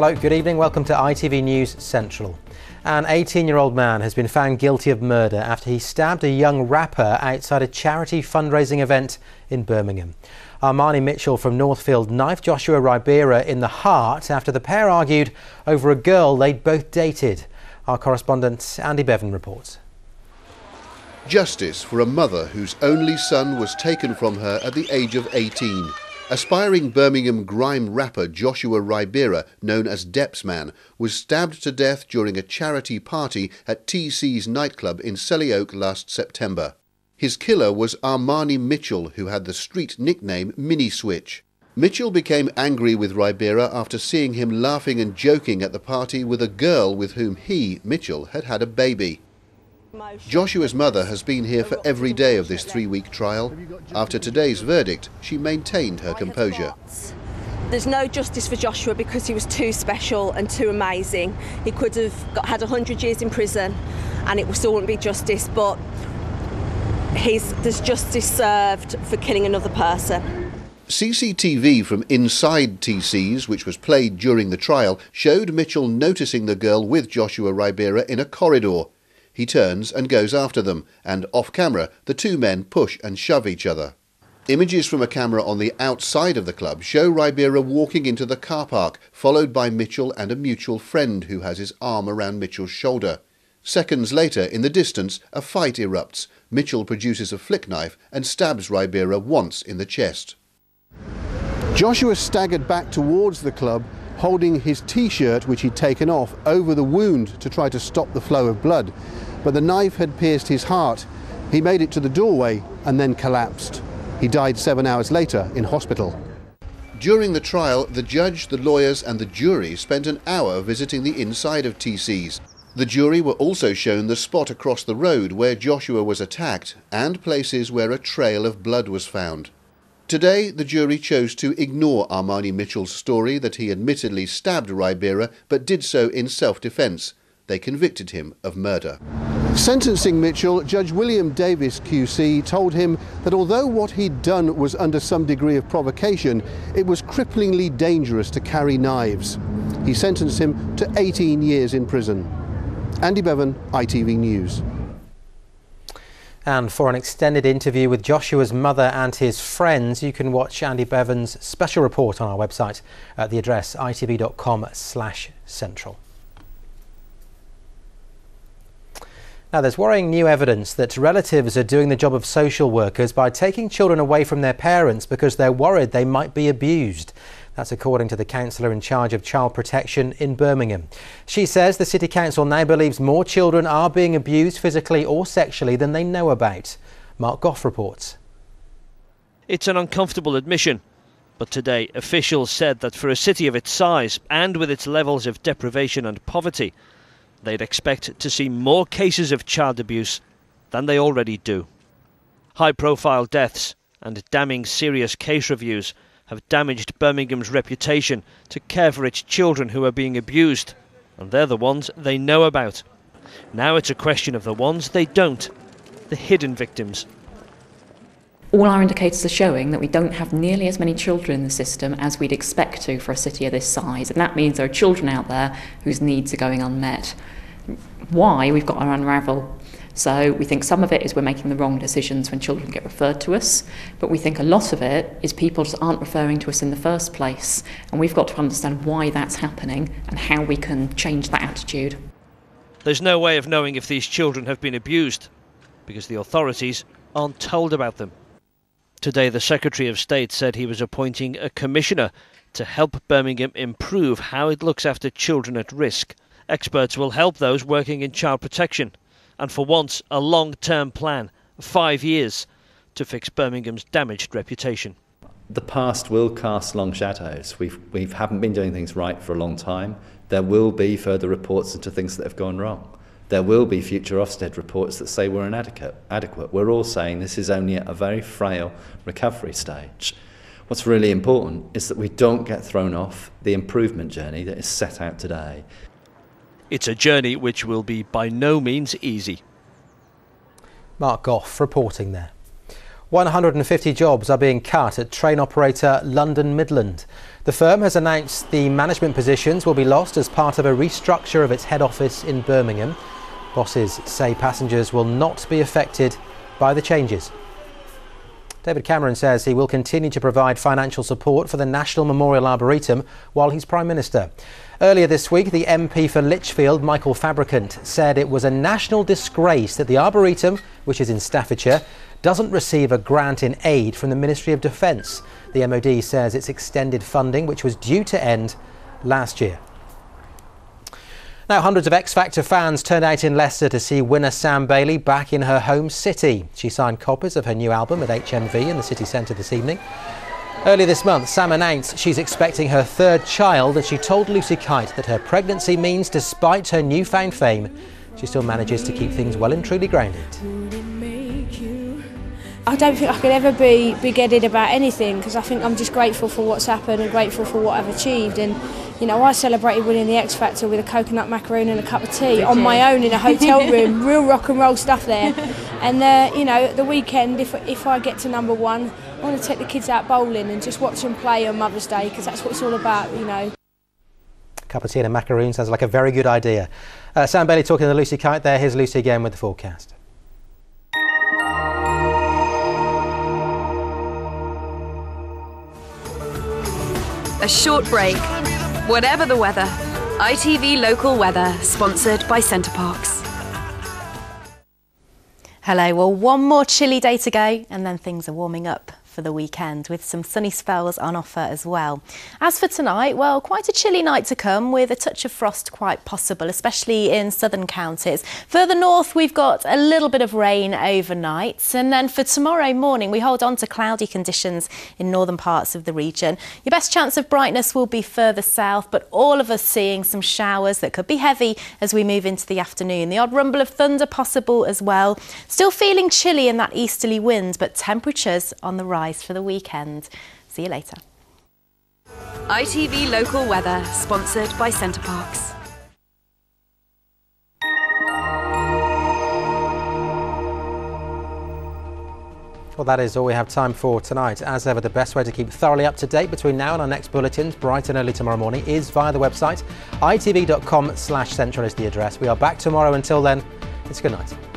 Hello, good evening. Welcome to ITV News Central. An 18 year old man has been found guilty of murder after he stabbed a young rapper outside a charity fundraising event in Birmingham. Armani Mitchell from Northfield knifed Joshua Ribera in the heart after the pair argued over a girl they'd both dated. Our correspondent Andy Bevan reports. Justice for a mother whose only son was taken from her at the age of 18. Aspiring Birmingham grime rapper Joshua Ribera, known as Depzman, was stabbed to death during a charity party at TC's nightclub in Selly Oak last September. His killer was Armani Mitchell, who had the street nickname Mini Switch. Mitchell became angry with Ribera after seeing him laughing and joking at the party with a girl with whom he, Mitchell, had had a baby. Joshua's mother has been here for every day of this three-week trial. After today's verdict, she maintained her composure. There's no justice for Joshua because he was too special and too amazing. He could have got, had 100 years in prison and it still wouldn't be justice, but he's, there's justice served for killing another person. CCTV from inside TC's, which was played during the trial, showed Mitchell noticing the girl with Joshua Ribera in a corridor. He turns and goes after them, and off camera, the two men push and shove each other. Images from a camera on the outside of the club show Ribera walking into the car park, followed by Mitchell and a mutual friend who has his arm around Mitchell's shoulder. Seconds later, in the distance, a fight erupts. Mitchell produces a flick knife and stabs Ribera once in the chest. Joshua staggered back towards the club, holding his t-shirt, which he'd taken off, over the wound to try to stop the flow of blood but the knife had pierced his heart. He made it to the doorway and then collapsed. He died seven hours later in hospital. During the trial, the judge, the lawyers and the jury spent an hour visiting the inside of TC's. The jury were also shown the spot across the road where Joshua was attacked and places where a trail of blood was found. Today, the jury chose to ignore Armani Mitchell's story that he admittedly stabbed Ribera but did so in self-defence they convicted him of murder. Sentencing Mitchell, Judge William Davis QC told him that although what he'd done was under some degree of provocation, it was cripplingly dangerous to carry knives. He sentenced him to 18 years in prison. Andy Bevan, ITV News. And for an extended interview with Joshua's mother and his friends, you can watch Andy Bevan's special report on our website at the address itv.com slash central. Now, there's worrying new evidence that relatives are doing the job of social workers by taking children away from their parents because they're worried they might be abused. That's according to the councillor in charge of child protection in Birmingham. She says the City Council now believes more children are being abused physically or sexually than they know about. Mark Goff reports. It's an uncomfortable admission. But today, officials said that for a city of its size and with its levels of deprivation and poverty, they'd expect to see more cases of child abuse than they already do. High profile deaths and damning serious case reviews have damaged Birmingham's reputation to care for its children who are being abused, and they're the ones they know about. Now it's a question of the ones they don't, the hidden victims all our indicators are showing that we don't have nearly as many children in the system as we'd expect to for a city of this size. And that means there are children out there whose needs are going unmet. Why? We've got to unravel. So we think some of it is we're making the wrong decisions when children get referred to us, but we think a lot of it is people just aren't referring to us in the first place. And we've got to understand why that's happening and how we can change that attitude. There's no way of knowing if these children have been abused because the authorities aren't told about them. Today, the Secretary of State said he was appointing a commissioner to help Birmingham improve how it looks after children at risk. Experts will help those working in child protection, and for once, a long term plan, five years, to fix Birmingham's damaged reputation. The past will cast long shadows. We've, we haven't been doing things right for a long time. There will be further reports into things that have gone wrong. There will be future Ofsted reports that say we're inadequate. Adequate. We're all saying this is only at a very frail recovery stage. What's really important is that we don't get thrown off the improvement journey that is set out today. It's a journey which will be by no means easy. Mark Goff reporting there. 150 jobs are being cut at train operator London Midland. The firm has announced the management positions will be lost as part of a restructure of its head office in Birmingham. Bosses say passengers will not be affected by the changes. David Cameron says he will continue to provide financial support for the National Memorial Arboretum while he's Prime Minister. Earlier this week, the MP for Lichfield, Michael Fabricant, said it was a national disgrace that the Arboretum, which is in Staffordshire, doesn't receive a grant in aid from the Ministry of Defence. The MOD says it's extended funding, which was due to end last year. Now, hundreds of X Factor fans turned out in Leicester to see winner Sam Bailey back in her home city. She signed copies of her new album at HMV in the city centre this evening. Earlier this month, Sam announced she's expecting her third child and she told Lucy Kite that her pregnancy means, despite her newfound fame, she still manages to keep things well and truly grounded. I don't think I could ever be big-headed about anything because I think I'm just grateful for what's happened and grateful for what I've achieved. And you know, I celebrated winning the X Factor with a coconut macaroon and a cup of tea on my own in a hotel room. Real rock and roll stuff there. And uh, you know, the weekend, if if I get to number one, I want to take the kids out bowling and just watch them play on Mother's Day because that's what it's all about. You know. A cup of tea and a macaroon sounds like a very good idea. Uh, Sam Bailey talking to Lucy Kite there. Here's Lucy again with the forecast. A short break. Whatever the weather. ITV Local Weather, sponsored by Center Parcs. Hello, well, one more chilly day to go, and then things are warming up for the weekend with some sunny spells on offer as well. As for tonight, well, quite a chilly night to come with a touch of frost quite possible, especially in southern counties. Further north, we've got a little bit of rain overnight. And then for tomorrow morning, we hold on to cloudy conditions in northern parts of the region. Your best chance of brightness will be further south, but all of us seeing some showers that could be heavy as we move into the afternoon. The odd rumble of thunder possible as well. Still feeling chilly in that easterly wind, but temperatures on the rise for the weekend. See you later. ITV Local Weather, sponsored by Center Parcs. Well, that is all we have time for tonight. As ever, the best way to keep thoroughly up to date between now and our next bulletins, bright and early tomorrow morning, is via the website. itv.com slash central is the address. We are back tomorrow. Until then, it's good night.